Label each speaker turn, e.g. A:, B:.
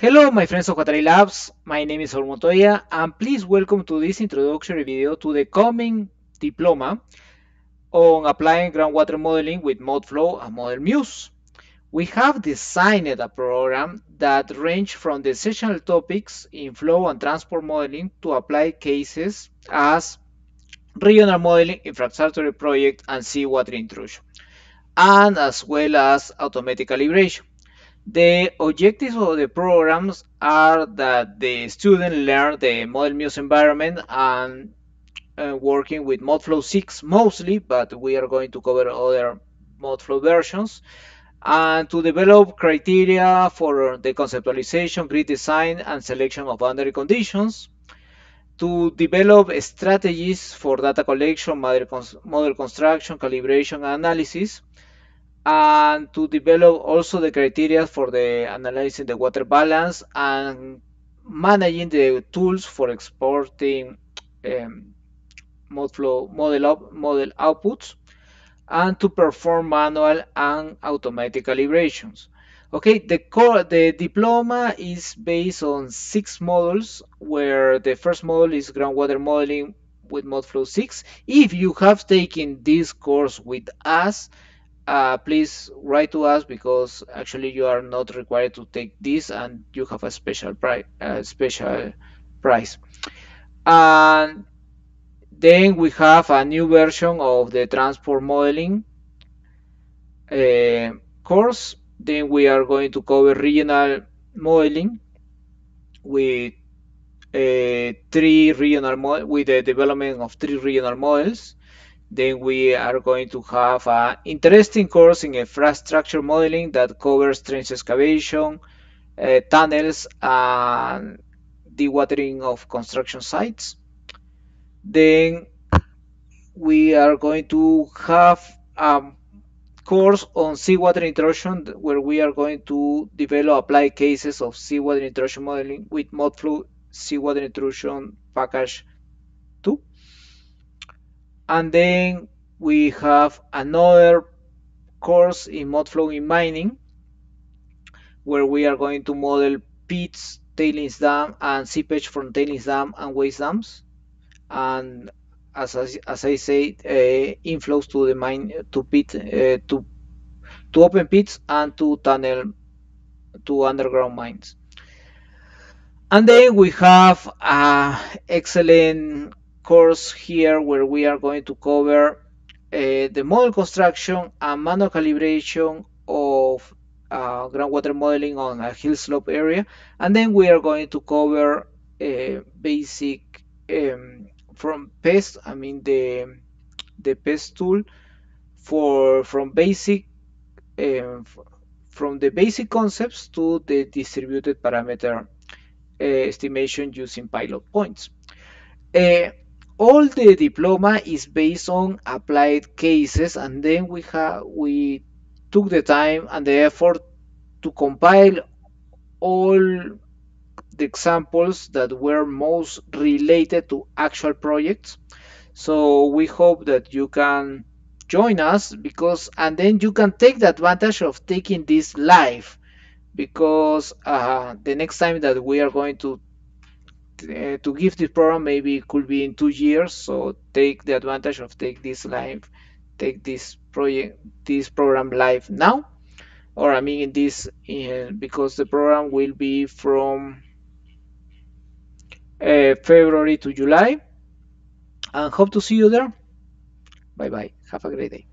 A: Hello, my friends of Hatari Labs. My name is Saul Montoya, and please welcome to this introductory video to the coming diploma on applying groundwater modeling with ModFlow and ModelMuse. We have designed a program that range from the sessional topics in flow and transport modeling to apply cases as regional modeling, infrastructure project, and seawater intrusion, and as well as automatic calibration. The objectives of the programs are that the student learn the ModelMuse environment and uh, working with ModFlow 6 mostly, but we are going to cover other ModFlow versions, and to develop criteria for the conceptualization, grid design, and selection of boundary conditions, to develop strategies for data collection, model construction, calibration, and analysis, and to develop also the criteria for the analyzing the water balance and managing the tools for exporting um, model, up, model outputs and to perform manual and automatic calibrations. Okay, the core, the diploma is based on six models, where the first model is groundwater modeling with ModFlow 6. If you have taken this course with us, uh, please write to us because actually you are not required to take this and you have a special price uh, special price. And then we have a new version of the transport modeling uh, course. Then we are going to cover regional modeling with uh, three regional with the development of three regional models then we are going to have an interesting course in infrastructure modeling that covers trench excavation, uh, tunnels, and dewatering of construction sites. Then we are going to have a course on seawater intrusion where we are going to develop applied cases of seawater intrusion modeling with ModFlow seawater intrusion package 2 and then we have another course in ModFlow in mining where we are going to model pits, tailings dam, and seepage from tailings dam and waste dams, and as I, as I say, uh, inflows to the mine to pit uh, to to open pits and to tunnel to underground mines. And then we have an excellent course here where we are going to cover uh, the model construction and manual calibration of uh, groundwater modeling on a hill slope area and then we are going to cover uh, basic um, from PEST I mean the the PEST tool for from basic um, from the basic concepts to the distributed parameter uh, estimation using pilot points. Uh, all the diploma is based on applied cases and then we have we took the time and the effort to compile all the examples that were most related to actual projects. So we hope that you can join us because and then you can take the advantage of taking this live because uh, the next time that we are going to uh, to give this program maybe it could be in two years. So take the advantage of take this live take this project this program live now. Or I mean this uh, because the program will be from uh, February to July. And hope to see you there. Bye bye have a great day